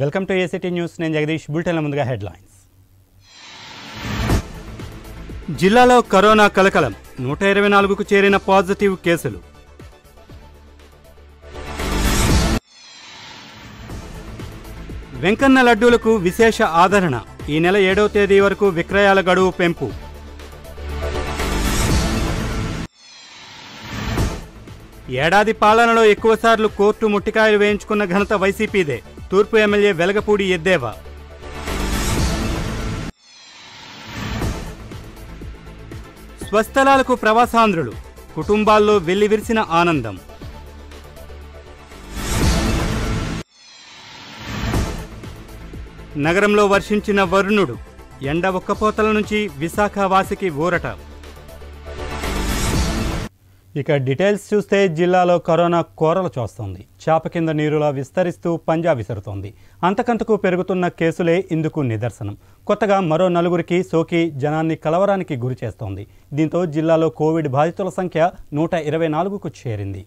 Welcome to ACT news నేను జగదీష్. బులెటిన్ల ముందుగా headlines. జిల్లాలో కరోనా కలకలం. నూట ఇరవై నాలుగుకు చేరిన పాజిటివ్ కేసులు. వెంకన్న లడ్డూలకు విశేష ఆదరణ. ఈ నెల ఏడవ తేదీ వరకు విక్రయాల గడువు పెంపు. ఏడాది పాలనలో ఎక్కువసార్లు కోర్టు ముట్టికాయలు వేయించుకున్న ఘనత వైసీపీదే. తూర్పు ఎమ్మెల్యే వెలగపూడి ఎద్దేవా. స్వస్థలాలకు ప్రవాసాంధ్రులు కుటుంబాల్లో వెల్లివిరిసిన ఆనందం. నగరంలో వర్షించిన వరుణుడు ఎండ ఒక్కపోతల నుంచి విశాఖ వాసికి ఊరట. ఇక డీటెయిల్స్ చూస్తే జిల్లాలో కరోనా కోరలు చూస్తోంది. చేప కింద నీరులా విస్తరిస్తూ పంజా విసురుతోంది. అంతకంతకు పెరుగుతున్న కేసులే ఇందుకు నిదర్శనం. కొత్తగా మరో నలుగురికి సోకి జనాన్ని కలవరానికి గురి చేస్తోంది. దీంతో జిల్లాలో కోవిడ్ బాధితుల సంఖ్య నూట ఇరవై నాలుగుకు చేరింది.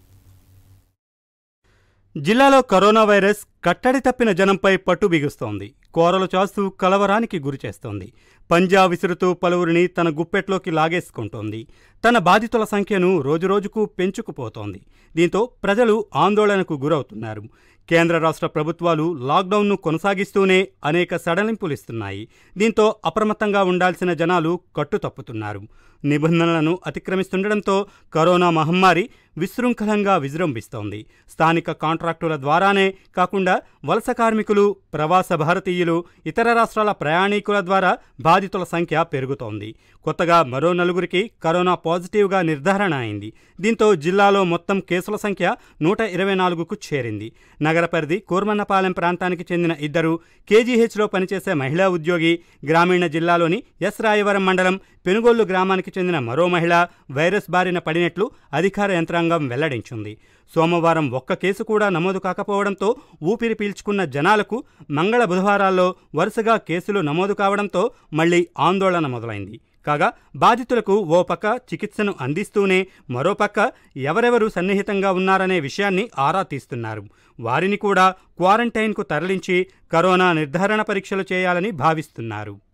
జిల్లాలో కరోనా వైరస్ కట్టడి తప్పిన జనంపై పట్టు బిగుస్తోంది. కోరలు చాస్తూ కలవరానికి గురిచేస్తోంది పంజా విసురుతూ పలువురిని తన గుప్పెట్లోకి లాగేసుకుంటోంది. తన బాధితుల సంఖ్యను రోజురోజుకు పెంచుకుపోతోంది. దీంతో ప్రజలు ఆందోళనకు గురవుతున్నారు. కేంద్ర రాష్ట్ర ప్రభుత్వాలు లాక్డౌన్ను కొనసాగిస్తూనే అనేక సడలింపులు ఇస్తున్నాయి దీంతో అప్రమత్తంగా ఉండాల్సిన జనాలు కట్టు తప్పుతున్నారు నిబంధనలను అతిక్రమిస్తుండటంతో కరోనా మహమ్మారి విశృంఖలంగా విజృంభిస్తోంది. స్థానిక కాంట్రాక్టుల ద్వారానే కాకుండా వలస కార్మికులు ప్రవాస భారతీయులు ఇతర రాష్ట్రాల ప్రయాణికుల ద్వారా బాధితుల సంఖ్య పెరుగుతోంది. కొత్తగా మరో నలుగురికి కరోనా పాజిటివ్గా నిర్ధారణ అయింది. దీంతో జిల్లాలో మొత్తం కేసుల సంఖ్య నూట ఇరవై నాలుగుకు చేరింది. నగర పరిధి కూర్మన్నపాలెం ప్రాంతానికి చెందిన ఇద్దరు కేజీహెచ్లో పనిచేసే మహిళా ఉద్యోగి గ్రామీణ జిల్లాలోని ఎస్ రాయవరం మండలం పెనుగోళ్ళు గ్రామానికి చెందిన మరో మహిళ వైరస్ బారిన పడినట్లు అధికార యంత్రాంగం వెల్లడించింది. సోమవారం ఒక్క కేసు కూడా నమోదు కాకపోవడంతో ఊపిరి పీల్చుకున్న జనాలకు మంగళ బుధవారాల్లో వరుసగా కేసులు నమోదు కావడంతో మళ్ళీ ఆందోళన మొదలైంది. కాగా బాధితులకు ఓ పక్క చికిత్సను అందిస్తూనే మరోపక్క ఎవరెవరు సన్నిహితంగా ఉన్నారనే విషయాన్ని ఆరా తీస్తున్నారు. వారిని కూడా క్వారంటైన్కు తరలించి కరోనా నిర్ధారణ పరీక్షలు చేయాలని భావిస్తున్నారు.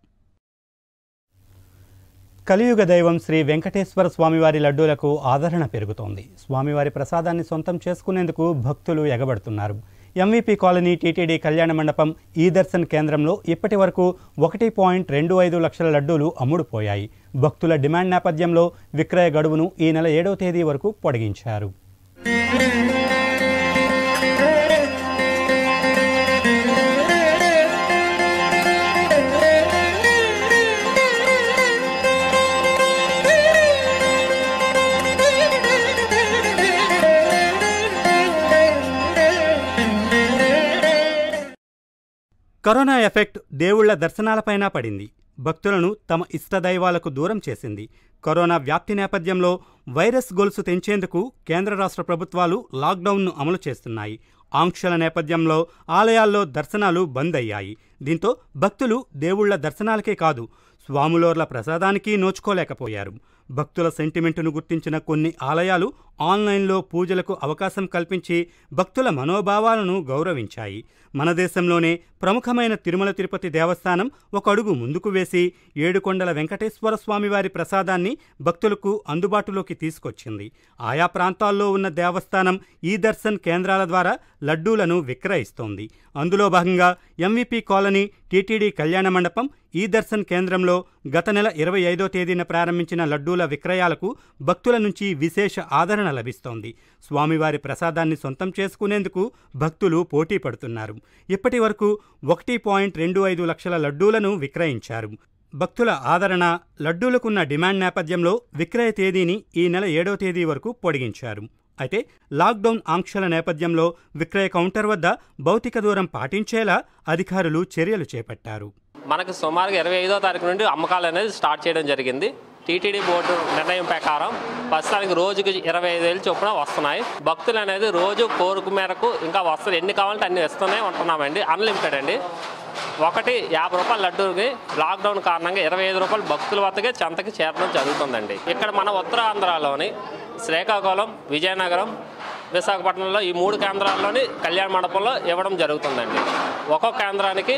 కలియుగ దైవం శ్రీ వెంకటేశ్వర స్వామివారి లడ్డూలకు ఆదరణ పెరుగుతోంది. స్వామివారి ప్రసాదాన్ని సొంతం చేసుకునేందుకు భక్తులు ఎగబడుతున్నారు. ఎంవీపీ కాలనీ టీటీడీ కళ్యాణ మండపం ఈ దర్శన్ కేంద్రంలో ఇప్పటి వరకు ఒకటి పాయింట్ రెండు ఐదు లక్షల లడ్డూలు అమ్ముడుపోయాయి భక్తుల డిమాండ్ నేపథ్యంలో విక్రయ గడువును ఈ నెల ఏడవ తేదీ వరకు పొడిగించారు. కరోనా ఎఫెక్ట్ దేవుళ్ళ దర్శనాలపైన పడింది. భక్తులను తమ ఇష్టదైవాలకు దూరం చేసింది. కరోనా వ్యాప్తి నేపథ్యంలో వైరస్ గొలుసు తెంచేందుకు కేంద్ర రాష్ట్ర ప్రభుత్వాలు లాక్డౌన్ను అమలు చేస్తున్నాయి. ఆంక్షల నేపథ్యంలో ఆలయాల్లో దర్శనాలు బంద్ అయ్యాయి. దీంతో భక్తులు దేవుళ్ళ దర్శనాలకే కాదు స్వాములోర్ల ప్రసాదానికి నోచుకోలేకపోయారు. భక్తుల సెంటిమెంటును గుర్తించిన కొన్ని ఆలయాలు ఆన్లైన్లో పూజలకు అవకాశం కల్పించి భక్తుల మనోభావాలను గౌరవించాయి. మన దేశంలోనే ప్రముఖమైన తిరుమల తిరుపతి దేవస్థానం ఒక అడుగు ముందుకు వేసి ఏడుకొండల వెంకటేశ్వర స్వామివారి ప్రసాదాన్ని భక్తులకు అందుబాటులోకి తీసుకొచ్చింది. ఆయా ప్రాంతాల్లో ఉన్న దేవస్థానం ఈ దర్శన్ కేంద్రాల ద్వారా లడ్డూలను విక్రయిస్తోంది. అందులో భాగంగా ఎంవిపి కాలనీ టీటీడీ కళ్యాణ మండపం ఈ దర్శన్ కేంద్రంలో గత నెల ఇరవై ఐదో తేదీన ప్రారంభించిన లడ్డూల విక్రయాలకు భక్తుల నుంచి విశేష ఆదరణ లభిస్తోంది. స్వామివారి ప్రసాదాన్ని సొంతం చేసుకునేందుకు భక్తులు పోటీ పడుతున్నారు. ఇప్పటి వరకు ఒకటి పాయింట్ రెండు ఐదు లక్షల లడ్డూలను విక్రయించారు. భక్తుల ఆదరణ లడ్డూలకున్న డిమాండ్ నేపథ్యంలో విక్రయ తేదీని ఈ నెల ఏడో తేదీ వరకు పొడిగించారు. అయితే లాక్డౌన్ ఆంక్షల నేపథ్యంలో విక్రయ కౌంటర్ వద్ద భౌతిక దూరం పాటించేలా అధికారులు చర్యలు చేపట్టారు. మనకు సుమారుగా ఇరవై ఐదో తారీఖు నుండి అమ్మకాలు అనేది స్టార్ట్ చేయడం జరిగింది. టీటీడీ బోర్డు నిర్ణయం ప్రకారం ప్రస్తుతానికి రోజుకి ఇరవై ఐదు వేలు చొప్పున వస్తున్నాయి. భక్తులు అనేది రోజు కోరుకు మేరకు ఇంకా వస్తువులు ఎన్ని కావాలంటే అన్ని ఇస్తూనే ఉంటున్నామండి. అన్లిమిటెడ్ అండి. ఒకటి యాభై రూపాయల లడ్డూకి లాక్డౌన్ కారణంగా ఇరవై ఐదు రూపాయలు భక్తుల వద్దకే చెంతకి చేరడం జరుగుతుందండి. ఇక్కడ మన ఉత్తరాంధ్రలోని శ్రీకాకుళం విజయనగరం విశాఖపట్నంలో ఈ మూడు కేంద్రాల్లోని కళ్యాణ మండపంలో ఇవ్వడం జరుగుతుందండి. ఒక్కొక్క కేంద్రానికి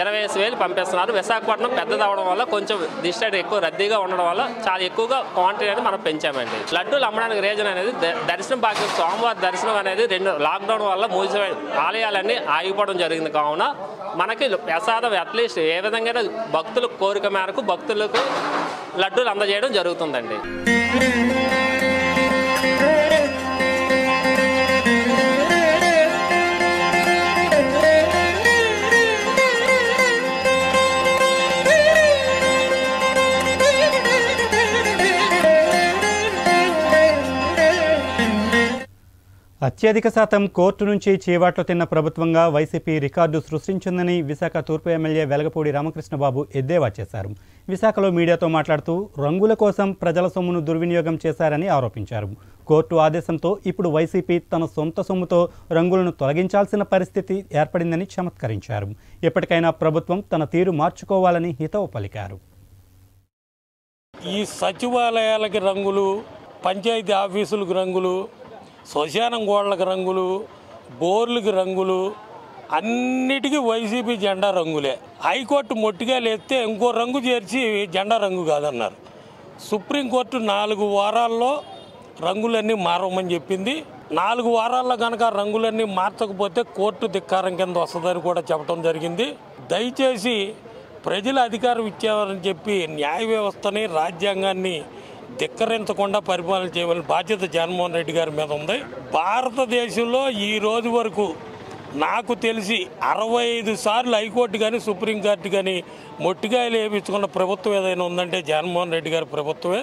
ఇరవై ఐదు వేలు పంపిస్తున్నారు. విశాఖపట్నం పెద్దది అవడం వల్ల కొంచెం డిస్టెడ్ ఎక్కువ రద్దీగా ఉండడం వల్ల చాలా ఎక్కువగా క్వాంటిటీ అనేది మనం పెంచామండి. లడ్డూలు అమ్మడానికి రీజన్ అనేది దర్శనం భాగ్యం సోమవారం దర్శనం అనేది రెండు లాక్డౌన్ వల్ల మూసి ఆలయాలన్నీ ఆగిపోవడం జరిగింది. కావున మనకి ప్రసాదం అట్లీస్ట్ ఏ విధంగా భక్తుల కోరిక మేరకు భక్తులకు లడ్డూలు అందజేయడం జరుగుతుందండి. అత్యధిక శాతం కోర్టు నుంచి చేవాట్లు తిన్న ప్రభుత్వంగా వైసీపీ రికార్డు సృష్టించిందని విశాఖ తూర్పు ఎమ్మెల్యే వెలగపూడి రామకృష్ణబాబు ఎద్దేవా చేశారు. విశాఖలో మీడియాతో మాట్లాడుతూ రంగుల కోసం ప్రజల సొమ్మును దుర్వినియోగం చేశారని ఆరోపించారు. కోర్టు ఆదేశంతో ఇప్పుడు వైసీపీ తన సొంత సొమ్ముతో రంగులను తొలగించాల్సిన పరిస్థితి ఏర్పడిందని చమత్కరించారు. ఎప్పటికైనా ప్రభుత్వం తన తీరు మార్చుకోవాలని హితవు పలికారు. ఈ సచివాలయాలకి రంగులు పంచాయతీ ఆఫీసులకు రంగులు శ్మశానం గోడలకు రంగులు బోర్లకు రంగులు అన్నిటికీ వైసీపీ జెండా రంగులే. హైకోర్టు మొట్టిగా లేస్తే ఇంకో రంగు చేర్చి జెండా రంగు కాదన్నారు. సుప్రీంకోర్టు నాలుగు వారాల్లో రంగులన్నీ మారమని చెప్పింది. నాలుగు వారాల్లో కనుక రంగులన్నీ మార్చకపోతే కోర్టు ధిక్కారం కింద వస్తుందని కూడా చెప్పడం జరిగింది. దయచేసి ప్రజల అధికారం ఇచ్చారని చెప్పి న్యాయ వ్యవస్థని రాజ్యాంగాన్ని ధిక్కరించకుండా పరిపాలన చేయవలసిన బాధ్యత జగన్మోహన్ రెడ్డి గారి మీద ఉంది. భారతదేశంలో ఈ రోజు వరకు నాకు తెలిసి అరవై ఐదు సార్లు హైకోర్టు కానీ సుప్రీంకోర్టు కానీ మొట్టికాయలు వేయించుకున్న ప్రభుత్వం ఏదైనా ఉందంటే జగన్మోహన్ రెడ్డి గారి ప్రభుత్వమే.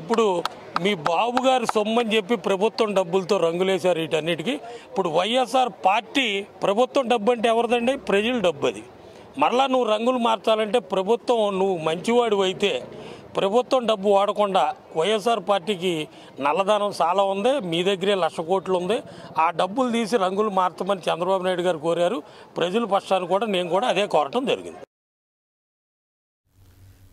ఇప్పుడు మీ బాబు గారు సొమ్మని చెప్పి ప్రభుత్వం డబ్బులతో రంగులేశారు వీటన్నిటికీ. ఇప్పుడు వైఎస్ఆర్ పార్టీ ప్రభుత్వం డబ్బు అంటే ఎవరిదండి? ప్రజల డబ్బు అది. మరలా నువ్వు రంగులు మార్చాలంటే ప్రభుత్వం నువ్వు మంచివాడు అయితే ప్రభుత్వం డబ్బు వాడకుండా వైఎస్ఆర్ పార్టీకి నల్లధనం చాలా ఉంది మీ దగ్గరే లక్ష కోట్లు ఉంది. ఆ డబ్బులు తీసి రంగులు మార్చమని చంద్రబాబు నాయుడు గారు కోరారు. ప్రజల పక్షాన్ని కూడా నేను కూడా అదే కోరటం జరిగింది.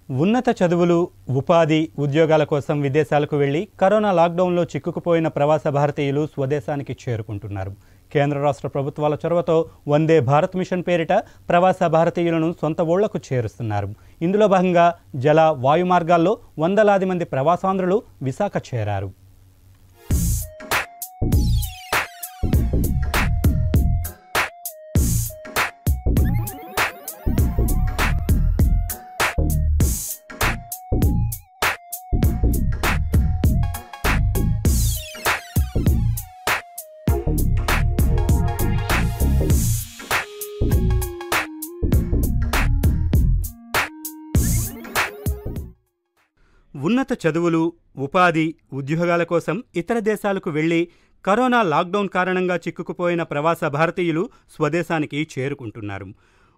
ఉన్నత చదువులు ఉపాధి ఉద్యోగాల కోసం విదేశాలకు వెళ్ళి కరోనా లాక్డౌన్లో చిక్కుకుపోయిన ప్రవాస భారతీయులు స్వదేశానికి చేరుకుంటున్నారు. కేంద్ర రాష్ట్ర ప్రభుత్వాల చొరవతో వందే భారత్ మిషన్ పేరిట ప్రవాస భారతీయులను సొంత ఊళ్ళకు చేరుస్తున్నారు. ఇందులో భాగంగా జల వాయు మార్గాల్లో వందలాది మంది ప్రవాసాంధ్రులు విశాఖ చేరారు. ఉన్నత చదువులు ఉపాధి ఉద్యోగాల కోసం ఇతర దేశాలకు వెళ్ళి కరోనా లాక్డౌన్ కారణంగా చిక్కుకుపోయిన ప్రవాస భారతీయులు స్వదేశానికి చేరుకుంటున్నారు.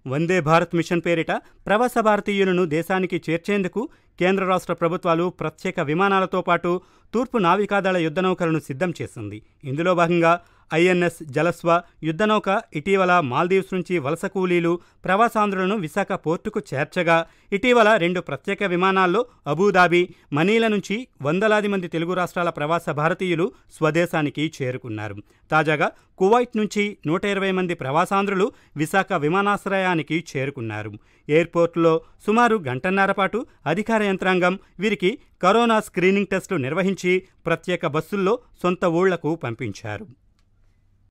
వందే భారత్ మిషన్ పేరిట ప్రవాస భారతీయులను దేశానికి చేర్చేందుకు కేంద్ర రాష్ట్ర ప్రభుత్వాలు ప్రత్యేక విమానాలతో పాటు తూర్పు నావికాదళ యుద్ధనౌకలను సిద్ధం చేసింది. ఇందులో భాగంగా ఐఎన్ఎస్ జలస్వ యుద్ధనౌక ఇటీవల మాల్దీవ్స్ నుంచి వలస కూలీలు ప్రవాసాంధ్రులను విశాఖ పోర్టుకు చేర్చగా ఇటీవల రెండు ప్రత్యేక విమానాల్లో అబుదాబి మనీల నుంచి వందలాది మంది తెలుగు రాష్ట్రాల ప్రవాస భారతీయులు స్వదేశానికి చేరుకున్నారు. తాజాగా కువైట్ నుంచి నూట ఇరవై మంది ప్రవాసాంధ్రులు విశాఖ విమానాశ్రయానికి చేరుకున్నారు. ఎయిర్పోర్టులో సుమారు గంటన్నర పాటు అధికార యంత్రాంగం వీరికి కరోనా స్క్రీనింగ్ టెస్టులు నిర్వహించి ప్రత్యేక బస్సుల్లో సొంత ఊళ్ళకు పంపించారు.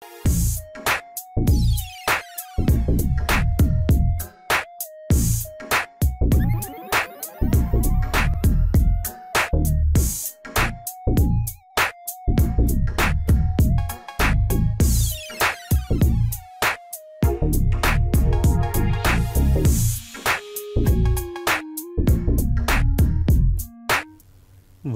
Thank you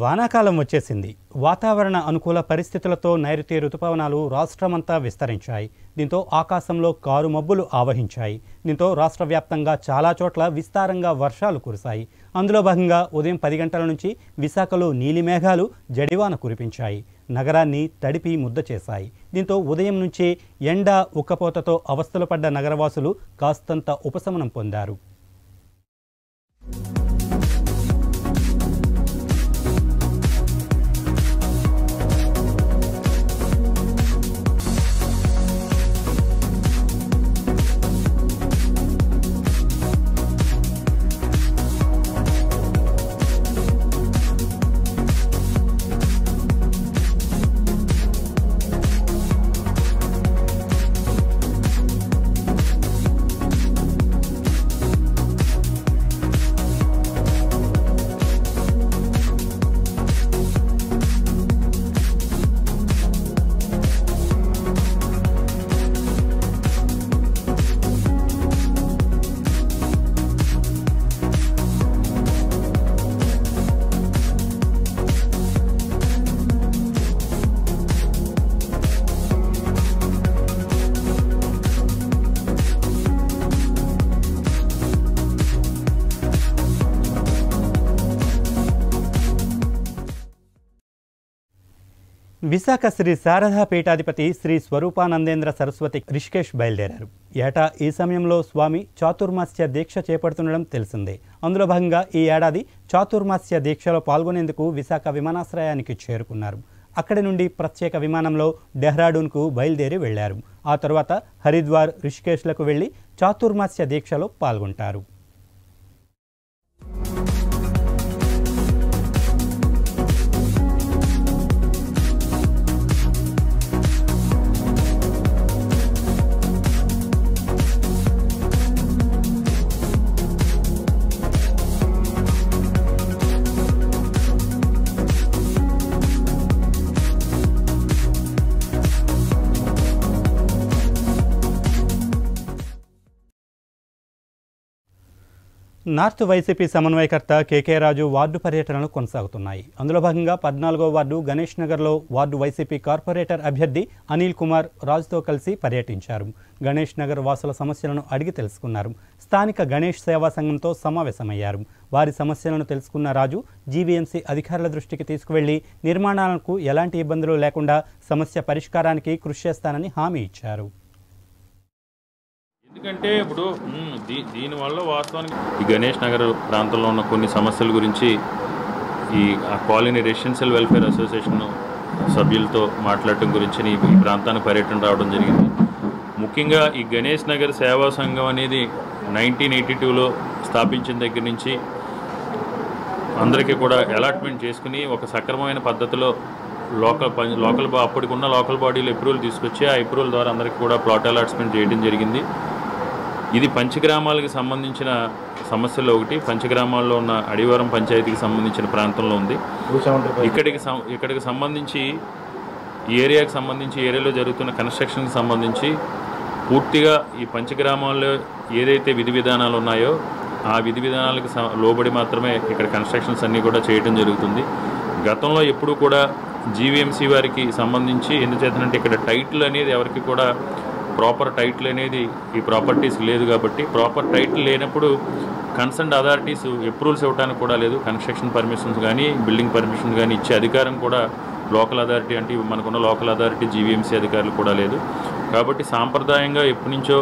వానాకాలం వచ్చేసింది. వాతావరణ అనుకూల పరిస్థితులతో నైరుతి రుతుపవనాలు రాష్ట్రమంతా విస్తరించాయి. దీంతో ఆకాశంలో కారు మబ్బులు ఆవహించాయి. దీంతో రాష్ట్ర వ్యాప్తంగా చాలా చోట్ల విస్తారంగా వర్షాలు కురిశాయి. అందులో భాగంగా ఉదయం పది గంటల నుంచి విశాఖలో నీలి మేఘాలు జడివాన కురిపించాయి. నగరాన్ని తడిపి ముద్ద చేశాయి. దీంతో ఉదయం నుంచే ఎండ ఉక్కపోతతో అవస్థలు పడ్డ నగరవాసులు కాస్తంత ఉపశమనం పొందారు. విశాఖ శ్రీ శారదా పీఠాధిపతి శ్రీ స్వరూపానందేంద్ర సరస్వతి రిషికేష్ బయలుదేరారు. ఏటా ఈ సమయంలో స్వామి చాతుర్మాస్య దీక్ష చేపడుతుండడం తెలిసిందే. అందులో భాగంగా ఈ ఏడాది చాతుర్మాస్య దీక్షలో పాల్గొనేందుకు విశాఖ విమానాశ్రయానికి చేరుకున్నారు. అక్కడి నుండి ప్రత్యేక విమానంలో డెహ్రాడూన్కు బయలుదేరి వెళ్ళారు. ఆ తర్వాత హరిద్వార్ రిషికేష్లకు వెళ్ళి చాతుర్మాస్య దీక్షలో పాల్గొంటారు. నార్త్ వైసీపీ సమన్వయకర్త కేకే రాజు వార్డు పర్యటనలు కొనసాగుతున్నాయి. అందులో భాగంగా పద్నాలుగో వార్డు గణేష్ నగర్లో వార్డు వైసీపీ కార్పొరేటర్ అభ్యర్థి అనిల్ కుమార్ రాజుతో కలిసి పర్యటించారు. గణేష్ నగర్ వాసుల సమస్యలను అడిగి తెలుసుకున్నారు. స్థానిక గణేష్ సేవా సంఘంతో సమావేశమయ్యారు. వారి సమస్యలను తెలుసుకున్న రాజు జీవీఎంసీ అధికారుల దృష్టికి తీసుకువెళ్ళి నిర్మాణాలకు ఎలాంటి ఇబ్బందులు లేకుండా సమస్య పరిష్కారానికి కృషి చేస్తానని హామీ ఇచ్చారు. ఎందుకంటే ఇప్పుడు దీ దీనివల్ల వాస్తవానికి ఈ గణేష్ నగర్ ప్రాంతంలో ఉన్న కొన్ని సమస్యల గురించి ఈ ఆ కాలనీ రెసిడెన్షియల్ వెల్ఫేర్ అసోసియేషన్ సభ్యులతో మాట్లాడటం గురించి ఈ ప్రాంతానికి పర్యటన రావడం జరిగింది. ముఖ్యంగా ఈ గణేష్ నగర్ సేవా సంఘం అనేది నైన్టీన్ ఎయిటీ టూలో స్థాపించిన దగ్గర నుంచి అందరికీ కూడా అలాట్మెంట్ చేసుకుని ఒక సక్రమమైన పద్ధతిలో లోకల్ లోకల్ అప్పటికి అప్పటికున్న లోకల్ బాడీలు అప్రూవల్ తీసుకొచ్చి ఆ అప్రూవల్ ద్వారా అందరికీ కూడా ప్లాట్ అలాట్స్మెంట్ చేయడం జరిగింది. ఇది పంచగ్రామాలకు సంబంధించిన సమస్యలో ఒకటి. పంచగ్రామాల్లో ఉన్న అడివారం పంచాయతీకి సంబంధించిన ప్రాంతంలో ఉంది. ఇక్కడికి సం- ఇక్కడికి సంబంధించి ఈ ఏరియాకి సంబంధించి ఏరియాలో జరుగుతున్న కన్స్ట్రక్షన్కి సంబంధించి పూర్తిగా ఈ పంచగ్రామాల్లో ఏదైతే విధి విధానాలు ఉన్నాయో ఆ విధి విధానాలకు లోబడి మాత్రమే ఇక్కడ కన్స్ట్రక్షన్స్ అన్నీ కూడా చేయడం జరుగుతుంది. గతంలో ఎప్పుడు కూడా జీవీఎంసీ వారికి సంబంధించి ఎందుచేతనంటే ఇక్కడ టైటిల్ అనేది ఎవరికి కూడా ప్రాపర్ టైటిల్ అనేది ఈ ప్రాపర్టీస్ లేదు కాబట్టి ప్రాపర్ టైటిల్ లేనప్పుడు కన్సర్న్ అథారిటీస్ అప్రూవల్స్ ఇవ్వడానికి కూడా లేదు. కన్స్ట్రక్షన్ పర్మిషన్స్ కానీ బిల్డింగ్ పర్మిషన్ కానీ ఇచ్చే అధికారం కూడా లోకల్ అథారిటీ అంటే మనకున్న లోకల్ అథారిటీ జీవీఎంసీ అధికారులు కూడా లేదు. కాబట్టి సాంప్రదాయంగా ఎప్పటి నుంచో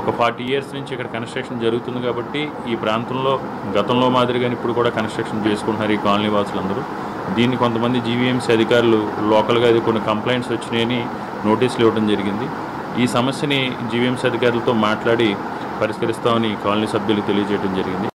ఒక ఫార్టీ ఇయర్స్ నుంచి ఇక్కడ కన్స్ట్రక్షన్ జరుగుతుంది కాబట్టి ఈ ప్రాంతంలో గతంలో మాదిరిగానే ఇప్పుడు కూడా కన్స్ట్రక్షన్ చేసుకుంటున్నారు ఈ కాలనీ వాసులందరూ. దీన్ని కొంతమంది జీవీఎంసీ అధికారులు లోకల్గా ఇది కొన్ని కంప్లైంట్స్ వచ్చినాయని నోటీసులు ఇవ్వడం జరిగింది. ఈ సమస్యని జీవీఎంసీ అధికారులతో మాట్లాడి పరిష్కరిస్తామని కాలనీ సభ్యులకు తెలియజేయడం జరిగింది.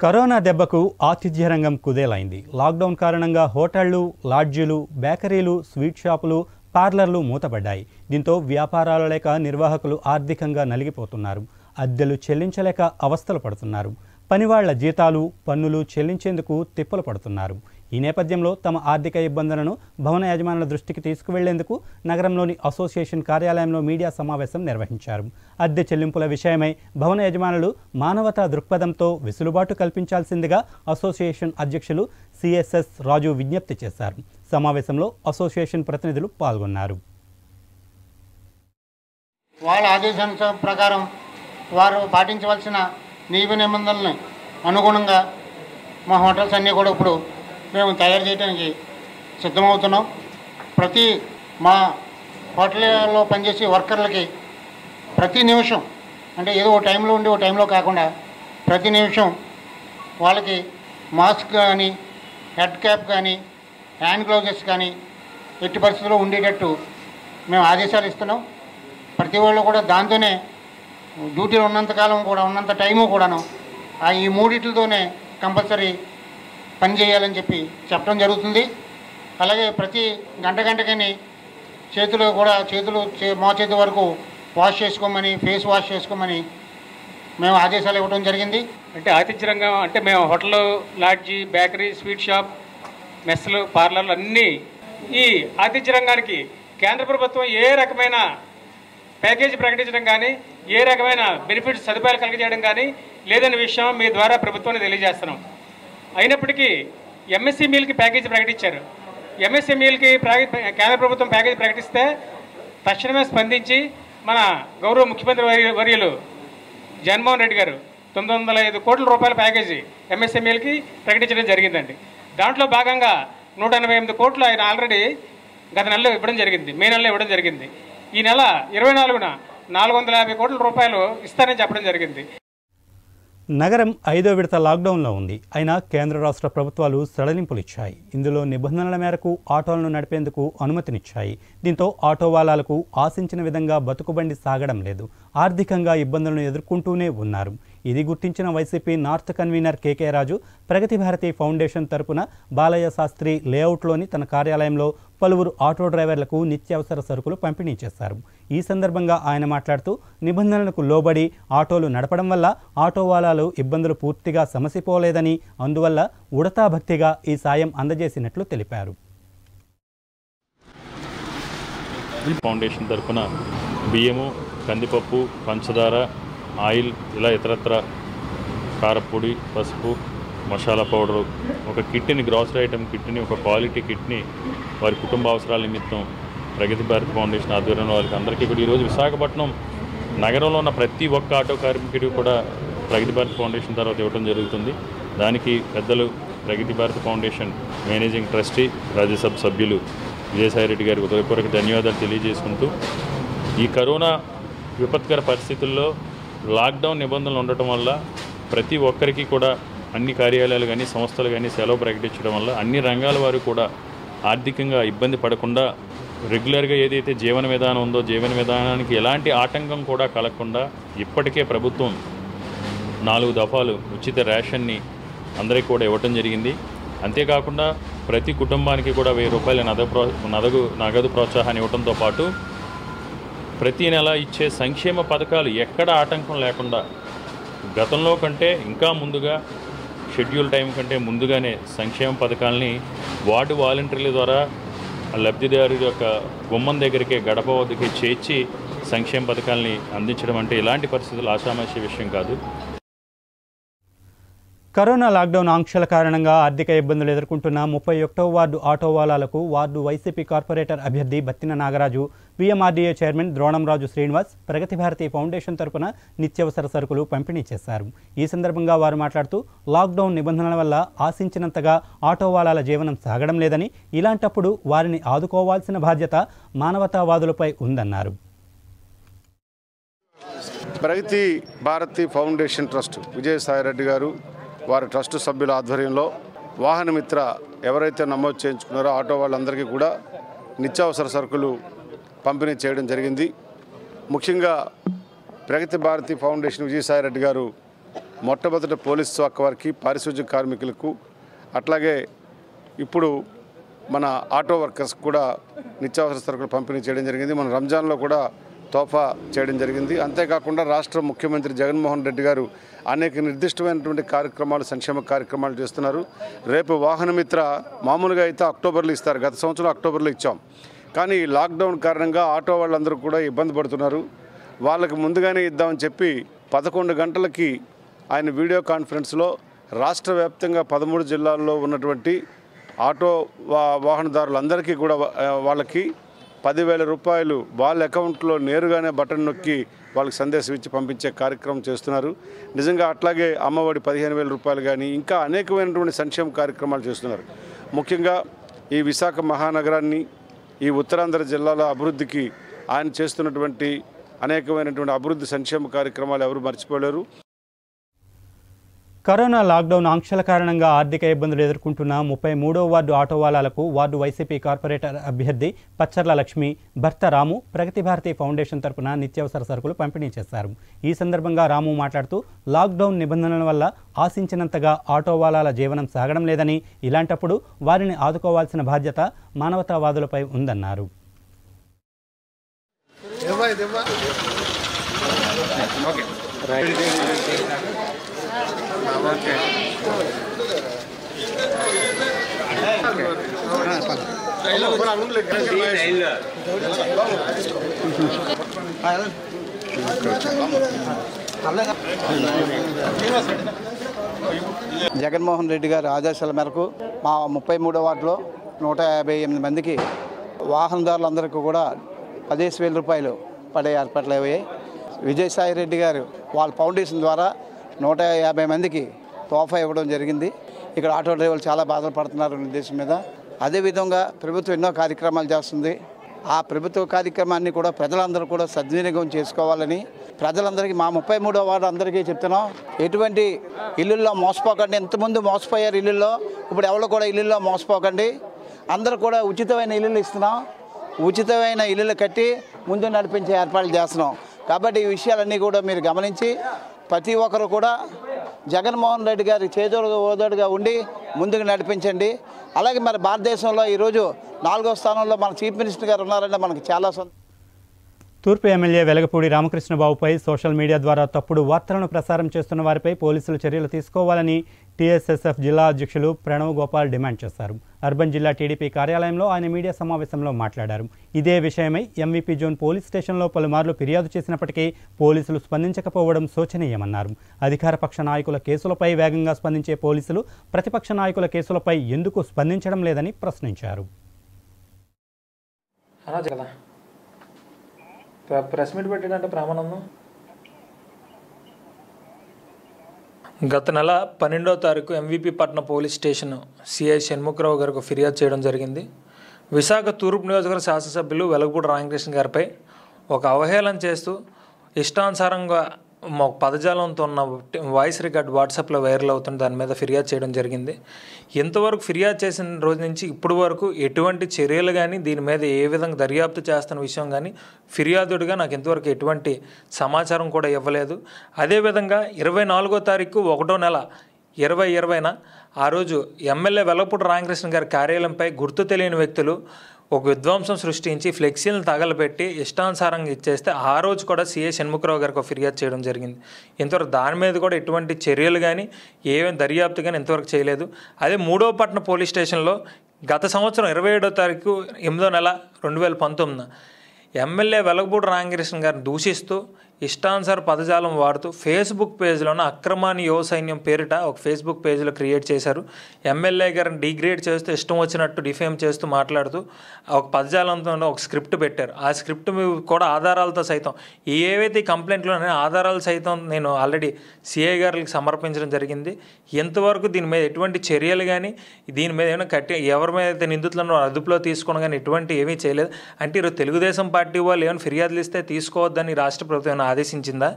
కరోనా దెబ్బకు ఆతిథ్య రంగం కుదేలైంది. లాక్డౌన్ కారణంగా హోటళ్ళు లాడ్జీలు బేకరీలు స్వీట్ షాపులు పార్లర్లు మూతపడ్డాయి. దీంతో వ్యాపారాలు లేక నిర్వాహకులు ఆర్థికంగా నలిగిపోతున్నారు. అద్దెలు చెల్లించలేక అవస్థలు పడుతున్నారు. పనివాళ్ళ జీతాలు పన్నులు చెల్లించేందుకు తిప్పలు పడుతున్నారు. ఈ నేపథ్యంలో తమ ఆర్థిక ఇబ్బందులను భవన యజమానుల దృష్టికి తీసుకువెళ్ళేందుకు నగరంలోని అసోసియేషన్ కార్యాలయంలో మీడియా సమావేశం నిర్వహించారు. అద్దె చెల్లింపుల విషయమై భవన యజమానులు మానవతా దృక్పథంతో వెసులుబాటు కల్పించాల్సిందిగా అసోసియేషన్ అధ్యక్షులు సిఎస్ఎస్ రాజు విజ్ఞప్తి చేశారు. సమావేశంలో అసోసియేషన్ ప్రతినిధులు పాల్గొన్నారు. వాళ్ళ ఆదేశం ప్రకారం వారు పాటించవలసిన నియమ నిబంధనలను అనుగుణంగా మా హోటల్స్ అన్నీ కూడా ఇప్పుడు మేము తయారు చేయడానికి సిద్ధమవుతున్నాం. ప్రతి మా హోటల్లో పనిచేసే వర్కర్లకి ప్రతి నిమిషం అంటే ఏదో ఓ టైంలో ఉండి ఓ టైంలో కాకుండా ప్రతి నిమిషం వాళ్ళకి మాస్క్ కానీ హెడ్ క్యాప్ కానీ హ్యాండ్ గ్లౌజెస్ కానీ ఎట్టి పరిస్థితుల్లో ఉండేటట్టు మేము ఆదేశాలు ఇస్తున్నాం. ప్రతి వాళ్ళు కూడా దాంతోనే డ్యూటీలో ఉన్నంతకాలం కూడా ఉన్నంత టైము కూడాను ఈ మూడింటితోనే కంపల్సరీ పని చేయాలని చెప్పి చెప్పడం జరుగుతుంది. అలాగే ప్రతి గంట గంటకని చేతులు కూడా చేతులు చే- చేతి వరకు వాష్ చేసుకోమని ఫేస్ వాష్ చేసుకోమని మేము ఆదేశాలు ఇవ్వడం జరిగింది. అంటే ఆతిథ్య రంగం అంటే మేము hotel lodge bakery sweet shop మెస్లు పార్లర్లు అన్నీ ఈ ఆతిథ్య రంగానికి కేంద్ర ప్రభుత్వం ఏ రకమైన ప్యాకేజీ ప్రకటించడం కానీ ఏ రకమైన బెనిఫిట్స్ సదుపాయాలు కలిగజేయడం కానీ లేదనే విషయం మీ ద్వారా ప్రభుత్వాన్ని తెలియజేస్తున్నాం. అయినప్పటికీ ఎంఎస్సీ మీల్కి ప్యాకేజీ ప్రకటించారు. ఎంఎస్సీ మీల్కి కేంద్ర ప్రభుత్వం ప్యాకేజీ ప్రకటిస్తే తక్షణమే స్పందించి మన గౌరవ ముఖ్యమంత్రి వర్యులు జగన్మోహన్ రెడ్డి గారు తొమ్మిది వందల ఐదు కోట్ల రూపాయల ప్యాకేజీ ఎంఎస్ఎంఈలకి ప్రకటించడం జరిగిందండి. దాంట్లో భాగంగా నూట ఎనభై ఎనిమిది కోట్లు ఆయన ఆల్రెడీ గత నెలలో ఇవ్వడం జరిగింది. మే నెలలో ఇవ్వడం జరిగింది. ఈ నెల ఇరవై నాలుగున నాలుగు వందల యాభై కోట్ల రూపాయలు ఇస్తారని చెప్పడం జరిగింది. నగరం ఐదో విడత లాక్డౌన్లో ఉంది. అయినా కేంద్ర రాష్ట్ర ప్రభుత్వాలు సడలింపులు ఇచ్చాయి ఇందులో నిబంధనల మేరకు ఆటోలను నడిపేందుకు అనుమతినిచ్చాయి. దీంతో ఆటో వాలాలకు ఆశించిన విధంగా బతుకుబండి సాగడం లేదు. ఆర్థికంగా ఇబ్బందులను ఎదుర్కొంటూనే ఉన్నారు. ఇది గుర్తించిన YCP north convener KK Raju. Pragati Bharati Foundation తరపున బాలయ్య శాస్త్రి లేఅవుట్లోని తన కార్యాలయంలో పలువురు ఆటో డ్రైవర్లకు నిత్యావసర సరుకులు పంపిణీ చేశారు. ఈ సందర్భంగా ఆయన మాట్లాడుతూ నిబంధనలకు లోబడి ఆటోలు నడపడం వల్ల ఆటో వాలాలు ఇబ్బందులు పూర్తిగా సమసిపోలేదని అందువల్ల ఉడతా భక్తిగా ఈ సాయం అందజేసినట్లు తెలిపారు. ఫౌండేషన్ తరఫున బియ్యము కందిపప్పు పంచదార ఆయిల్ ఇలా ఇతరత్ర కారపొడి పసుపు మసాలా పౌడరు ఒక కిట్ని గ్రాసరీ ఐటమ్ కిట్ని ఒక క్వాలిటీ కిట్ని వారి కుటుంబ అవసరాల నిమిత్తం ప్రగతి భారత్ ఫౌండేషన్ ఆధ్వర్యంలో వాళ్ళకి అందరికీ కూడా ఈరోజు విశాఖపట్నం నగరంలో ఉన్న ప్రతి ఒక్క ఆటో కార్మికుడికి కూడా ప్రగతి భారత్ ఫౌండేషన్ తర్వాత ఇవ్వడం జరుగుతుంది. దానికి పెద్దలు Pragati Bharat Foundation managing trustee Rajya Sabha సభ్యులు విజయసాయిరెడ్డి గారికి హృదయపూర్వక ధన్యవాదాలు తెలియజేసుకుంటూ ఈ కరోనా విపత్కర పరిస్థితుల్లో లాక్డౌన్ నిబంధనలు ఉండటం వల్ల ప్రతి ఒక్కరికి కూడా అన్ని కార్యాలయాలు కానీ సంస్థలు కానీ సెలవు ప్రకటించడం వల్ల అన్ని రంగాల వారు కూడా ఆర్థికంగా ఇబ్బంది పడకుండా రెగ్యులర్గా ఏదైతే జీవన విధానం ఉందో జీవన విధానానికి ఎలాంటి ఆటంకం కూడా కలగకుండా ఇప్పటికే ప్రభుత్వం నాలుగు దఫాలు ఉచిత రేషన్ని అందరికీ కూడా ఇవ్వటం జరిగింది. అంతేకాకుండా ప్రతి కుటుంబానికి కూడా వెయ్యి రూపాయల నగదు ప్రో నగదు నగదు ప్రోత్సాహాన్ని ఇవ్వడంతో పాటు ప్రతి నెల ఇచ్చే సంక్షేమ పథకాలు ఎక్కడ ఆటంకం లేకుండా గతంలో కంటే ఇంకా ముందుగా షెడ్యూల్ టైం కంటే ముందుగానే సంక్షేమ పథకాలని వార్డు వాలంటీర్ల ద్వారా లబ్ధిదారు యొక్క గుమ్మం దగ్గరికే గడప వద్దకే చేర్చి సంక్షేమ పథకాలని అందించడం అంటే ఇలాంటి పరిస్థితులు ఆషామాషి విషయం కాదు. కరోనా లాక్డౌన్ ఆంక్షల కారణంగా ఆర్థిక ఇబ్బందులు ఎదుర్కొంటున్న ముప్పై ఒకటో వార్డు ఆటోవాలాలకు వార్డు వైసీపీ కార్పొరేటర్ అభ్యర్థి Battina Nagaraju VMRDA chairman Dronamraju Srinivas Pragati Bharati Foundation తరపున నిత్యావసర సరుకులు పంపిణీ చేశారు. ఈ సందర్భంగా వారు మాట్లాడుతూ లాక్డౌన్ నిబంధనల వల్ల ఆశించినంతగా ఆటోవాలాల జీవనం సాగడం లేదని ఇలాంటప్పుడు వారిని ఆదుకోవాల్సిన బాధ్యత మానవతావాదులపై ఉందన్నారు. ప్రగతి భారతి ఫౌండేషన్ ట్రస్ట్ విజయసాయిరెడ్డి గారు వారి ట్రస్ట్ సభ్యుల ఆధ్వర్యంలో వాహన మిత్ర ఎవరైతే నమోదు చేయించుకున్నారో ఆటో వాళ్ళందరికీ కూడా నిత్యావసర సరుకులు పంపిణీ చేయడం జరిగింది. ముఖ్యంగా ప్రగతి భారతి ఫౌండేషన్ విజయసాయిరెడ్డి గారు మొట్టమొదటి పోలీస్ శాఖ వారికి పారిశుధ్య కార్మికులకు అట్లాగే ఇప్పుడు మన ఆటో వర్కర్స్ కూడా నిత్యావసర సరుకులు పంపిణీ చేయడం జరిగింది. మన రంజాన్లో కూడా తోఫా చేయడం జరిగింది. అంతేకాకుండా రాష్ట్ర ముఖ్యమంత్రి జగన్మోహన్ రెడ్డి గారు అనేక నిర్దిష్టమైనటువంటి కార్యక్రమాలు సంక్షేమ కార్యక్రమాలు చేస్తున్నారు. రేపు వాహనమిత్ర మామూలుగా అయితే అక్టోబర్లో ఇస్తారు. గత సంవత్సరం అక్టోబర్లో ఇచ్చాం. కానీ లాక్డౌన్ కారణంగా ఆటో వాళ్ళందరూ కూడా ఇబ్బంది పడుతున్నారు. వాళ్ళకి ముందుగానే ఇద్దామని చెప్పి పదకొండు గంటలకి ఆయన వీడియో కాన్ఫరెన్స్లో రాష్ట్ర వ్యాప్తంగా పదమూడు జిల్లాల్లో ఉన్నటువంటి ఆటో వా వాహనదారులందరికీ కూడా వాళ్ళకి పదివేల రూపాయలు వాళ్ళ అకౌంట్లో నేరుగానే బటన్ నొక్కి వాళ్ళకి సందేశం ఇచ్చి పంపించే కార్యక్రమం చేస్తున్నారు. నిజంగా అట్లాగే అమ్మఒడి పదిహేను వేల రూపాయలు కానీ ఇంకా అనేకమైనటువంటి సంక్షేమ కార్యక్రమాలు చేస్తున్నారు. ముఖ్యంగా ఈ విశాఖ మహానగరాన్ని ఈ ఉత్తరాంధ్ర జిల్లాల అభివృద్ధికి ఆయన చేస్తున్నటువంటి అనేకమైనటువంటి అభివృద్ధి సంక్షేమ కార్యక్రమాలు ఎవరు మర్చిపోలేరు. కరోనా లాక్డౌన్ ఆంక్షల కారణంగా ఆర్థిక ఇబ్బందులు ఎదుర్కొంటున్న ముప్పై మూడో వార్డు ఆటో వాలాలకు వార్డు వైసీపీ కార్పొరేటర్ అభ్యర్థి పచ్చర్ల లక్ష్మి భర్త రాము ప్రగతి భారతి ఫౌండేషన్ తరపున నిత్యావసర సరుకులు పంపిణీ చేశారు. ఈ సందర్భంగా రాము మాట్లాడుతూ లాక్డౌన్ నిబంధనల వల్ల ఆశించినంతగా ఆటో వాలాల జీవనం సాగడం లేదని ఇలాంటప్పుడు వారిని ఆదుకోవాల్సిన బాధ్యత మానవతావాదులపై ఉందన్నారు. జగన్మోహన్ రెడ్డి గారి ఆదేశాల మేరకు మా ముప్పై మూడో వార్డులో నూట యాభై ఎనిమిది మందికి వాహనదారులందరికీ కూడా పదిహేను వేల రూపాయలు పడే ఏర్పాట్లు అయ్యాయి. విజయసాయి రెడ్డి గారు వాళ్ళ ఫౌండేషన్ ద్వారా నూట యాభై మందికి తోఫా ఇవ్వడం జరిగింది. ఇక్కడ ఆటో డ్రైవర్లు చాలా బాధలు పడుతున్నారు దేశం ఉద్దేశం మీద అదేవిధంగా ప్రభుత్వం ఎన్నో కార్యక్రమాలు చేస్తుంది. ఆ ప్రభుత్వ కార్యక్రమాన్ని కూడా ప్రజలందరూ కూడా సద్వినియోగం చేసుకోవాలని ప్రజలందరికీ మా ముప్పై మూడో వార్డు అందరికీ చెప్తున్నాం. ఎటువంటి ఇల్లుల్లో మోసపోకండి. ఎంతమంది మోసపోయారు ఇల్లుల్లో. ఇప్పుడు ఎవరు కూడా ఇల్లుల్లో మోసపోకండి. అందరూ కూడా ఉచితమైన ఇల్లులు ఇస్తున్నాం. ఉచితమైన ఇల్లులు కట్టి ముందు నడిపించే ఏర్పాట్లు చేస్తున్నాం. కాబట్టి ఈ విషయాలన్నీ కూడా మీరు గమనించి ప్రతి ఒక్కరు కూడా జగన్మోహన్ రెడ్డి గారి చేదోడుగా ఓదోడుగా ఉండి ముందుకు నడిపించండి. అలాగే మరి భారతదేశంలో ఈరోజు నాలుగో స్థానంలో మన చీఫ్ మినిస్టర్ గారు ఉన్నారంటే మనకు చాలా సంతోషం. తూర్పు ఎమ్మెల్యే వెలగపూడి రామకృష్ణబాబుపై సోషల్ మీడియా ద్వారా తప్పుడు వార్తలను ప్రసారం చేస్తున్న వారిపై పోలీసులు చర్యలు తీసుకోవాలని టీఎస్ఎస్ఎఫ్ జిల్లా అధ్యక్షులు ప్రణవ్ గోపాల్ డిమాండ్ చేశారు. అర్బన్ జిల్లా టీడీపీ కార్యాలయంలో ఆయన మీడియా సమావేశంలో మాట్లాడారు. ఇదే విషయమై ఎంవీపీ జోన్ పోలీస్ స్టేషన్లో పలుమార్లు ఫిర్యాదు చేసినప్పటికీ పోలీసులు స్పందించకపోవడం శోచనీయమన్నారు. అధికార పక్ష నాయకుల కేసులపై వేగంగా స్పందించే పోలీసులు ప్రతిపక్ష నాయకుల కేసులపై ఎందుకు స్పందించడం లేదని ప్రశ్నించారు. ప్రెస్ మీట్ పెట్టాడంటే ప్రామాణందం గత నెల పన్నెండో తారీఖు ఎంవీపీ పట్నం పోలీస్ స్టేషన్ సిఐ షణ్ముఖరావు గారికి ఫిర్యాదు చేయడం జరిగింది. విశాఖ తూర్పు నియోజకవర్గ శాసనసభ్యులు వెలగపూడి రామకృష్ణ గారిపై ఒక అవహేళన చేస్తూ ఇష్టానుసారంగా మా పదజాలంతో ఉన్న వాయిస్ రికార్డ్ వాట్సాప్లో వైరల్ అవుతుంది దాని మీద ఫిర్యాదు చేయడం జరిగింది. ఇంతవరకు ఫిర్యాదు చేసిన రోజు నుంచి ఇప్పటి వరకు ఎటువంటి చర్యలు కానీ దీని మీద ఏ విధంగా దర్యాప్తు చేస్తున్న విషయం కానీ ఫిర్యాదుడిగా నాకు ఇంతవరకు ఎటువంటి సమాచారం కూడా ఇవ్వలేదు. అదేవిధంగా ఇరవై నాలుగో తారీఖు ఒకటో నెల ఇరవై ఇరవైన ఆ రోజు ఎమ్మెల్యే వెల్లపూడి రామకృష్ణ గారి కార్యాలయంపై గుర్తు తెలియని వ్యక్తులు ఒక విధ్వంసం సృష్టించి ఫ్లెక్సీలను తగలబెట్టి ఇష్టానుసారంగా ఇచ్చేస్తే ఆ రోజు కూడా సీఏ షణ్ముఖరావు గారికి ఫిర్యాదు చేయడం జరిగింది. ఇంతవరకు దాని మీద కూడా ఎటువంటి చర్యలు కానీ ఏమేమి దర్యాప్తు కానీ ఇంతవరకు చేయలేదు. అదే మూడో పట్టణ పోలీస్ స్టేషన్లో గత సంవత్సరం ఇరవై ఏడో తారీఖు ఎనిమిదో నెల రెండు వేల పంతొమ్మిది ఎమ్మెల్యే వెలగపూడి రామకృష్ణ గారిని దూషిస్తూ ఇష్టానుసార పదజాలం వాడుతూ ఫేస్బుక్ పేజ్లోనే అక్రమాని యువ సైన్యం పేరిట ఒక ఫేస్బుక్ పేజ్లో క్రియేట్ చేశారు. ఎమ్మెల్యే గారిని డిగ్రేడ్ చేస్తూ ఇష్టం వచ్చినట్టు డిఫేమ్ చేస్తూ మాట్లాడుతూ ఒక పదజాలంతో ఒక స్క్రిప్ట్ పెట్టారు. ఆ స్క్రిప్ట్ కూడా ఆధారాలతో సైతం. ఏవైతే ఈ కంప్లైంట్లో ఉన్నాయో ఆధారాలు సైతం నేను ఆల్రెడీ సిఐ గారికి సమర్పించడం జరిగింది. ఇంతవరకు దీని మీద ఎటువంటి చర్యలు కానీ దీని మీద ఏమైనా కట్టి ఎవరి మీద అయితే నిందితులను అదుపులో తీసుకోవడం కానీ ఎటువంటి ఏమీ చేయలేదు. అంటే ఈరోజు తెలుగుదేశం పార్టీ వాళ్ళు ఏమైనా ఫిర్యాదులు ఇస్తే తీసుకోవద్దని రాష్ట్ర ప్రభుత్వం ఆదేశించిందా?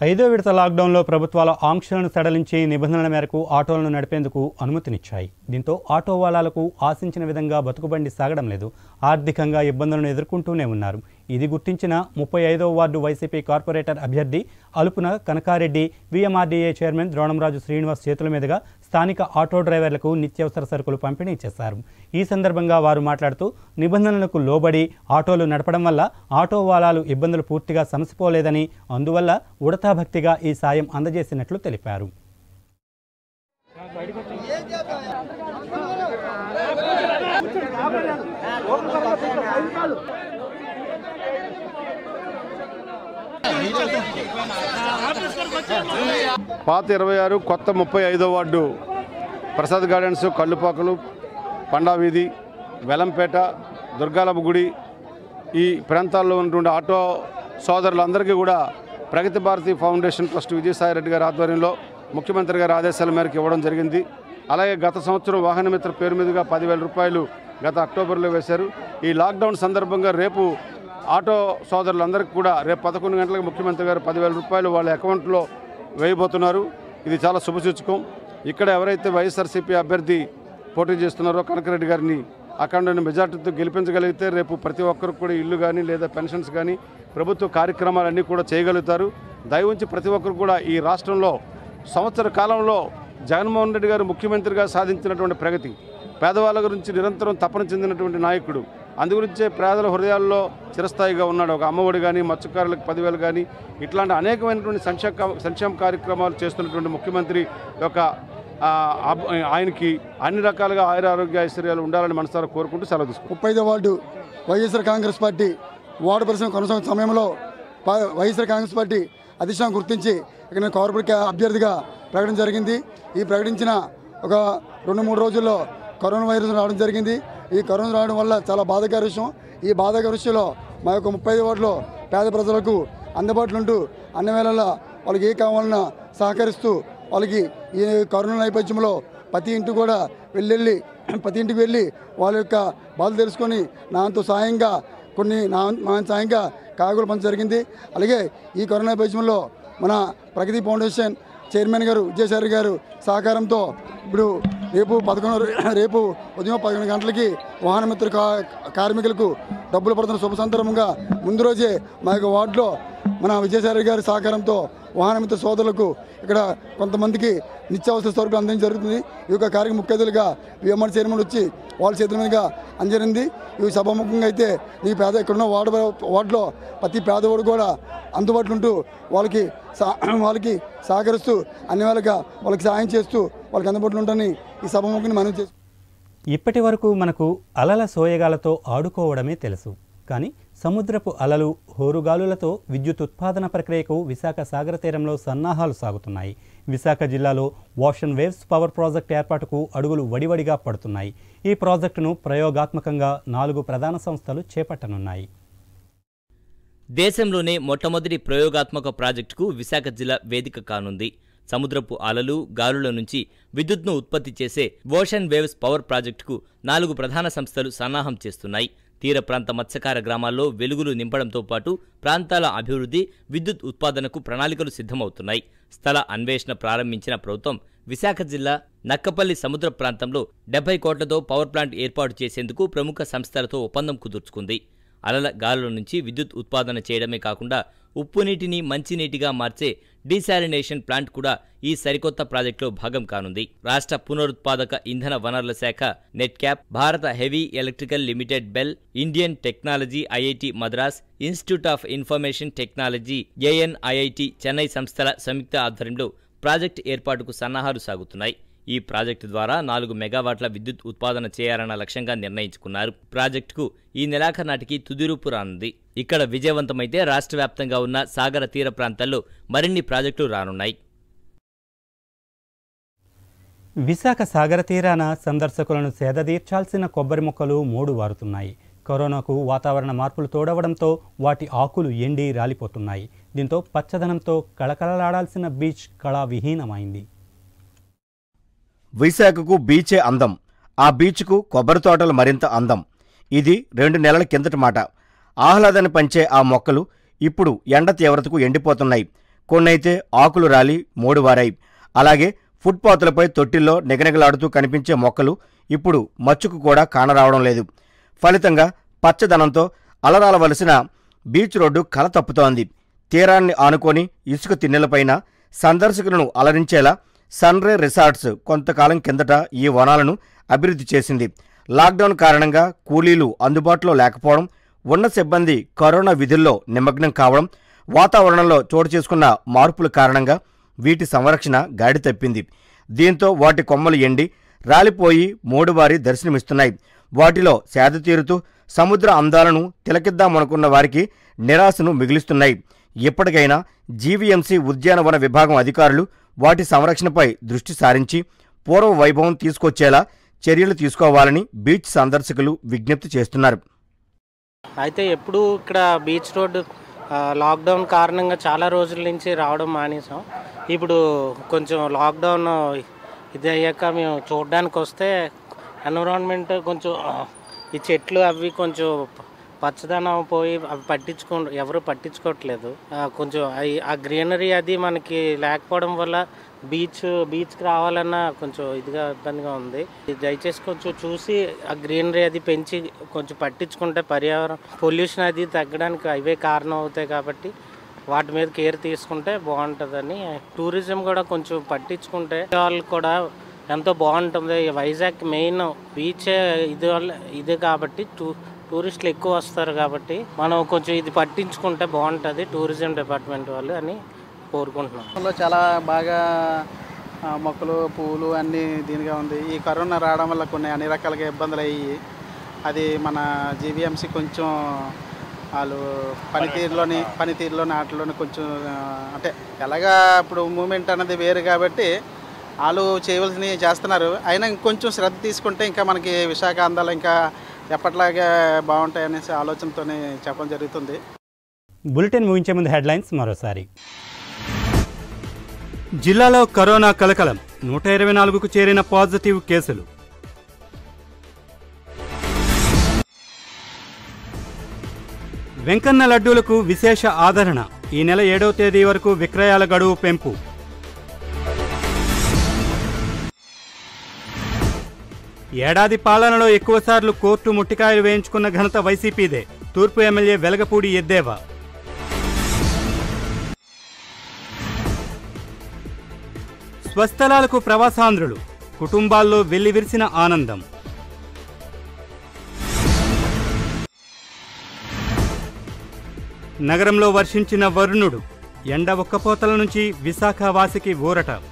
ఐదో విడత లాక్డౌన్లో ప్రభుత్వాలు ఆంక్షలను సడలించి నిబంధనల మేరకు ఆటోలను నడిపేందుకు అనుమతినిచ్చాయి. దీంతో ఆటో వాలాలకు ఆశించిన విధంగా బతుకుబండి సాగడం లేదు. ఆర్థికంగా ఇబ్బందులను ఎదుర్కొంటూనే ఉన్నారు. ఇది గుర్తించిన ముప్పై ఐదో వార్డు వైసీపీ కార్పొరేటర్ అభ్యర్థి అలుపున కనకారెడ్డి విఎంఆర్డీఏ చైర్మన్ ద్రోణంరాజు శ్రీనివాస్ చేతుల మీదుగా స్థానిక ఆటో డ్రైవర్లకు నిత్యావసర సరుకులు పంపిణీ చేశారు. ఈ సందర్భంగా వారు మాట్లాడుతూ నిబంధనలకు లోబడి ఆటోలు నడపడం వల్ల ఆటో వాలాలు ఇబ్బందులు పూర్తిగా సమసిపోలేదని అందువల్ల ఉడతాభక్తిగా ఈ సాయం అందజేసినట్లు తెలిపారు. పాత ఇరవై ఆరు కొత్త ముప్పై ఐదో వార్డు ప్రసాద్ గార్డెన్స్ కళ్ళుపాకలు పండావీధి వెలంపేట దుర్గాలమ్మ గుడి ఈ ప్రాంతాల్లో ఉన్నటువంటి ఆటో సోదరులందరికీ కూడా ప్రగతి భారతి ఫౌండేషన్ ట్రస్ట్ విజయసాయి రెడ్డి గారి ఆధ్వర్యంలో ముఖ్యమంత్రి గారి ఆదేశాల మేరకు ఇవ్వడం జరిగింది. అలాగే గత సంవత్సరం వాహనమిత్ర పేరు మీదుగా పదివేల రూపాయలు గత అక్టోబర్లో వేశారు. ఈ లాక్డౌన్ సందర్భంగా రేపు ఆటో సోదరులందరికీ కూడా రేపు పదకొండు గంటలకు ముఖ్యమంత్రి గారు పదివేల రూపాయలు వాళ్ళ అకౌంట్లో వేయబోతున్నారు. ఇది చాలా శుభసూచకం ఇక్కడ ఎవరైతే వైఎస్ఆర్సీపీ అభ్యర్థి పోటీ చేస్తున్నారో కనకరెడ్డి గారిని అక్కడ మెజార్టీతో గెలిపించగలిగితే రేపు ప్రతి ఒక్కరికి కూడా ఇల్లు కానీ లేదా పెన్షన్స్ కానీ ప్రభుత్వ కార్యక్రమాలన్నీ కూడా చేయగలుగుతారు. దయవుంచి ప్రతి ఒక్కరు కూడా ఈ రాష్ట్రంలో సంవత్సర కాలంలో జగన్మోహన్ రెడ్డి గారు ముఖ్యమంత్రిగా సాధించినటువంటి ప్రగతి పేదవాళ్ళ గురించి నిరంతరం తపన చెందినటువంటి నాయకుడు అందుగురించే పేదల హృదయాల్లో చిరస్థాయిగా ఉన్నాడు. ఒక అమ్మఒడి కానీ మత్స్యకారులకు పదివేలు కానీ ఇట్లాంటి అనేకమైనటువంటి సంక్షేమ సంక్షేమ కార్యక్రమాలు చేస్తున్నటువంటి ముఖ్యమంత్రి యొక్క ఆయనకి అన్ని రకాలుగా ఆయుర ఆరోగ్య ఐశ్వర్యాలు ఉండాలని మనసారా కోరుకుంటూ సెలవు తీసుకుంటాం ముప్పైదో ward YSR Congress party ward పరిశ్రమ కొనసాగ సమయంలో వైఎస్ఆర్ కాంగ్రెస్ పార్టీ అధిష్టానం గుర్తించి ఇక్కడ నేను కార్పొరేట్ అభ్యర్థిగా ప్రకటన జరిగింది. ఈ ప్రకటించిన ఒక రెండు మూడు రోజుల్లో కరోనా వైరస్ రావడం జరిగింది. ఈ కరోనా రావడం వల్ల చాలా బాధాకర విషయం. ఈ బాధాకర విషయంలో మా యొక్క ముప్పై ఐదు వార్డులో పేద ప్రజలకు అందుబాటులో ఉంటూ అన్ని వేళలా వాళ్ళకి ఏ కావాలన్నా సహకరిస్తూ వాళ్ళకి ఈ కరోనా నేపథ్యంలో ప్రతి ఇంటి కూడా వెళ్ళెళ్ళి ప్రతి ఇంటికి వెళ్ళి వాళ్ళ యొక్క బాధలు తెలుసుకొని నాతో సాయంగా కొన్ని నా మా సాయంగా కాగులు పంచ జరిగింది. అలాగే ఈ కరోనా నేపథ్యంలో మన ప్రగతి ఫౌండేషన్ చైర్మన్ గారు విజయసారి గారు సహకారంతో ఇప్పుడు రేపు పదకొండు రేపు ఉదయం పదకొండు గంటలకి వాహనమిత్ర కా- కార్మికులకు డబ్బులు పడుతున్న శుభ సందర్భంగా ముందు రోజే మా యొక్క వార్డులో మన విజయసాయి గారి సహకారంతో వాహన సోదరులకు ఇక్కడ కొంతమందికి నిత్యావసర సరుకులు అందించడం జరుగుతుంది. ఈ యొక్క కార్యక్రమ ముఖ్య అతిథులుగా విఎంఆర్ చైర్మన్ వచ్చి వాళ్ళ చేతుల మీదుగా అందజేరింది. ఈ సభాముఖంగా అయితే ఈ పేద ఇక్కడున్న వార్డు వార్డులో ప్రతి పేదవాడు కూడా అందుబాటులో ఉంటూ వాళ్ళకి వాళ్ళకి సహకరిస్తూ అన్ని వేళగా వాళ్ళకి సహాయం చేస్తూ వాళ్ళకి అందుబాటులో ఉంటారని ఈ సభాముఖిని మనం చేస్తాం ఇప్పటి వరకు మనకు అలల సోయగాలతో ఆడుకోవడమే తెలుసు. కానీ సముద్రపు అలలు హోరుగాలులతో విద్యుత్ ఉత్పాదన ప్రక్రియకు విశాఖ సాగర తీరంలో సన్నాహాలు సాగుతున్నాయి. విశాఖ జిల్లాలో ఓషన్ వేవ్స్ పవర్ ప్రాజెక్ట్ ఏర్పాటుకు అడుగులు వడివడిగా పడుతున్నాయి. ఈ ప్రాజెక్టును ప్రయోగాత్మకంగా నాలుగు ప్రధాన సంస్థలు చేపట్టనున్నాయి. దేశంలోనే మొట్టమొదటి ప్రయోగాత్మక ప్రాజెక్టుకు విశాఖ జిల్లా వేదిక కానుంది. సముద్రపు అలలు గాలుల నుంచి విద్యుత్ను ఉత్పత్తి చేసే ఓషన్ వేవ్స్ పవర్ ప్రాజెక్టుకు నాలుగు ప్రధాన సంస్థలు సన్నాహం చేస్తున్నాయి. తీర ప్రాంత మత్స్యకార గ్రామాల్లో వెలుగులు నింపడంతో పాటు ప్రాంతాల అభివృద్ధి విద్యుత్ ఉత్పాదనకు ప్రణాళికలు సిద్ధమవుతున్నాయి. స్థల అన్వేషణ ప్రారంభించిన ప్రభుత్వం విశాఖ జిల్లా నక్కపల్లి సముద్ర ప్రాంతంలో డెబ్బై కోట్లతో పవర్ ప్లాంట్ ఏర్పాటు చేసేందుకు ప్రముఖ సంస్థలతో ఒప్పందం కుదుర్చుకుంది. అలల గాలుల నుంచి విద్యుత్ ఉత్పాదన చేయడమే కాకుండా ఉప్పు నీటిని మంచినీటిగా మార్చే డీశాలినేషన్ ప్లాంట్ కూడా ఈ సరికొత్త ప్రాజెక్టులో భాగం కానుంది. రాష్ట్ర పునరుత్పాదక ఇంధన వనరుల శాఖ నెట్క్యాప్ Bharat Heavy Electrical Limited BHEL Indian Technology IIT Madras Institute of Information Technology ఏఎన్ఐఐటి Chennai సంస్థల సంయుక్త ఆధ్వర్యంలో ప్రాజెక్టు ఏర్పాటుకు సన్నాహాలు సాగుతున్నాయి. ఈ ప్రాజెక్టు ద్వారా నాలుగు మెగావాట్ల విద్యుత్ ఉత్పాదన చేయాలన్న లక్ష్యంగా నిర్ణయించుకున్నారు. ప్రాజెక్టుకు ఈ నెలాఖరు నాటికి తుదిరూపు రానుంది. ఇక్కడ విజయవంతమైతే రాష్ట్ర వ్యాప్తంగా ఉన్న సాగర తీర ప్రాంతాల్లో మరిన్ని ప్రాజెక్టులు రానున్నాయి. విశాఖ సాగర తీరాన సందర్శకులను సేదతీర్చాల్సిన కొబ్బరి మొక్కలు మూడు వారుతున్నాయి. కరోనాకు వాతావరణ మార్పులు తోడవడంతో వాటి ఆకులు ఎండి రాలిపోతున్నాయి. దీంతో పచ్చదనంతో కళకళలాడాల్సిన బీచ్ కళావిహీనమైంది. విశాఖకు బీచే అందం. ఆ బీచ్కు కొబ్బరి తోటలు మరింత అందం. ఇది రెండు నెలల కిందటి మాట. ఆహ్లాదాన్ని పంచే ఆ మొక్కలు ఇప్పుడు ఎండ తీవ్రతకు ఎండిపోతున్నాయి. కొన్నైతే ఆకులు రాలి మూడువారాయి అలాగే ఫుట్పాత్లపై తొట్టిల్లో నిగనిగలాడుతూ కనిపించే మొక్కలు ఇప్పుడు మచ్చుకు కూడా కానరావడం లేదు. ఫలితంగా పచ్చదనంతో అలరాలవలసిన బీచ్ రోడ్డు కల తప్పుతోంది తీరాన్ని ఆనుకొని ఇసుక తిన్నెలపైన సందర్శకులను అలరించేలా సన్రే రిసార్ట్స్ కొంతకాలం కిందట ఈ వనాలను అభివృద్ధి చేసింది. లాక్డౌన్ కారణంగా కూలీలు అందుబాటులో లేకపోవడం ఉన్న సిబ్బంది కరోనా విధుల్లో నిమగ్నం కావడం వాతావరణంలో చోటు చేసుకున్న మార్పుల కారణంగా వీటి సంరక్షణ గాడి తప్పింది. దీంతో వాటి కొమ్మలు ఎండి రాలిపోయి మూడువారి దర్శనమిస్తున్నాయి. వాటిలో సేద తీరుతూ సముద్ర అందాలను తిలకిద్దామనుకున్న వారికి నిరాశను మిగిలిస్తున్నాయి. ఇప్పటికైనా జీవీఎంసీ ఉద్యానవన విభాగం అధికారులు వాటి సంరక్షణపై దృష్టి సారించి పూర్వ వైభవం తీసుకొచ్చేలా చర్యలు తీసుకోవాలని బీచ్ సందర్శకులు విజ్ఞప్తి చేస్తున్నారు. అయితే ఎప్పుడు ఇక్కడ బీచ్ రోడ్ లాక్డౌన్ కారణంగా చాలా రోజుల నుంచి రావడం మానేసాం. ఇప్పుడు కొంచెం లాక్డౌన్ ఇది అయ్యాక మేము చూడడానికి వస్తే ఎన్విరాన్మెంట్ కొంచెం ఈ చెట్లు అవి కొంచెం పచ్చదనం పోయి అవి పట్టించుకో ఎవరు పట్టించుకోవట్లేదు. కొంచెం ఆ గ్రీనరీ అది మనకి లేకపోవడం వల్ల బీచ్ బీచ్కి రావాలన్నా కొంచెం ఇదిగా ఇబ్బందిగా ఉంది. ఇది దయచేసి కొంచెం చూసి ఆ గ్రీనరీ అది పెంచి కొంచెం పట్టించుకుంటే పర్యావరణం పొల్యూషన్ అది తగ్గడానికి అవే కారణం అవుతాయి కాబట్టి వాటి మీద కేర్ తీసుకుంటే బాగుంటుందని. టూరిజం కూడా కొంచెం పట్టించుకుంటే వాళ్ళు కూడా ఎంతో బాగుంటుంది. వైజాగ్ మెయిన్ బీచ్ ఇది వల్ల ఇదే కాబట్టి టూ టూరిస్టులు ఎక్కువ వస్తారు కాబట్టి మనం కొంచెం ఇది పట్టించుకుంటే బాగుంటుంది టూరిజం డిపార్ట్మెంట్ వాళ్ళు అని కోరుకుంటున్నాం. చాలా బాగా మొక్కలు పువ్వులు అన్నీ దీనిగా ఉంది. ఈ కరోనా రావడం వల్ల కొన్ని అన్ని రకాలుగా ఇబ్బందులు అయ్యి అది మన జీవీఎంసీ కొంచెం వాళ్ళు పనితీరులోని పనితీరులోని వాటిలోని కొంచెం అంటే ఎలాగా ఇప్పుడు మూమెంట్ అన్నది వేరు కాబట్టి వాళ్ళు చేయవలసినవి చేస్తున్నారు. అయినా ఇంకొంచెం శ్రద్ధ తీసుకుంటే ఇంకా మనకి విశాఖ అందాలు ఇంకా ఎప్పట్లాగే బాగుంటాయి అనేసి ఆలోచనతోనే చెప్పడం జరుగుతుంది. బులెటిన్ ముగించే ముందు హెడ్లైన్స్ మరోసారి. జిల్లాలో కరోనా కలకలం. నూట ఇరవై నాలుగుకు చేరిన పాజిటివ్ కేసులు. వెంకన్న లడ్డూలకు విశేష ఆదరణ. ఈ నెల ఏడవ తేదీ వరకు విక్రయాల గడువు పెంపు. ఏడాది పాలనలో ఎక్కువసార్లు కోర్టు ముట్టికాయలు వేయించుకున్న ఘనత వైసీపీదే. తూర్పు ఎమ్మెల్యే వెలగపూడి ఎద్దేవా. స్వస్థలాలకు ప్రవాసాంధ్రులు కుటుంబాల్లో వెల్లివిరిసిన ఆనందం. నగరంలో వర్షించిన వరుణుడు ఎండ ఒక్కపోతల నుంచి విశాఖ వాసికి ఊరట.